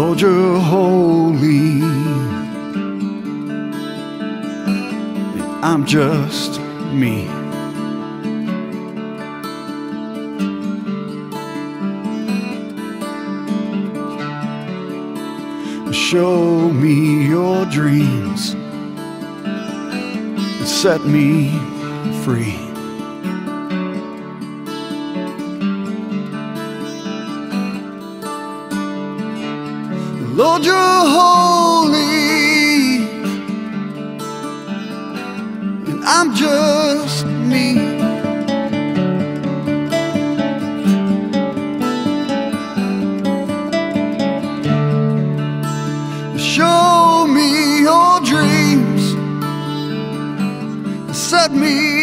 Lord, you're holy. I'm just me. Show me your dreams and set me free. Lord, you're holy, and I'm just me. Show me your dreams, set me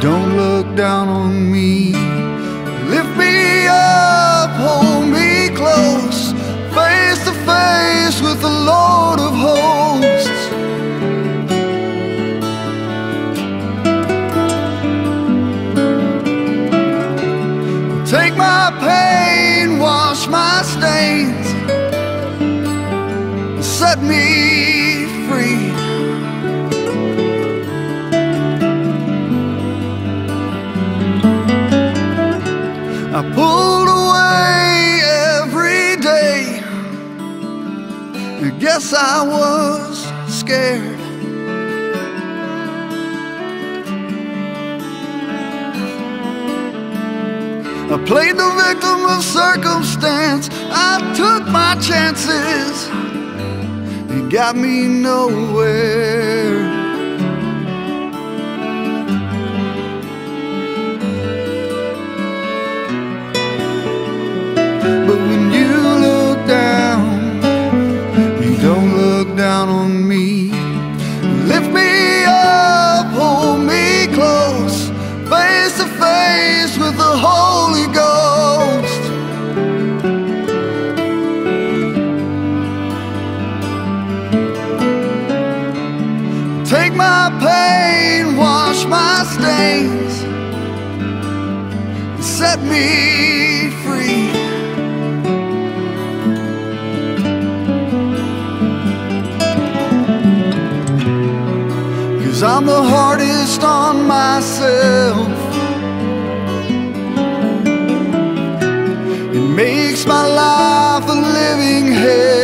don't look down on me. Lift me up, hold me close, face to face with the Lord of hosts. Take my pain, wash my stains, set me free. I pulled away every day. I guess I was scared. I played the victim of circumstance. I took my chances. It got me nowhere. My pain, wash my stains, and set me free. Cause I'm the hardest on myself. It makes my life a living hell.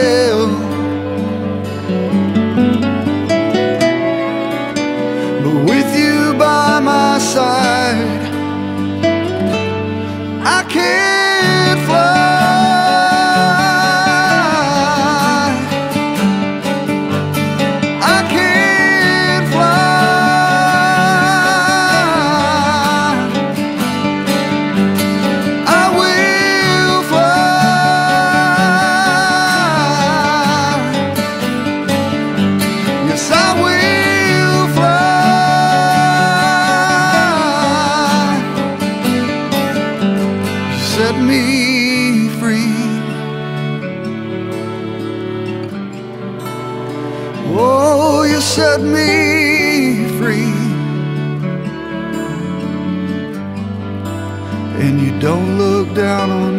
Set me free. And you don't look down on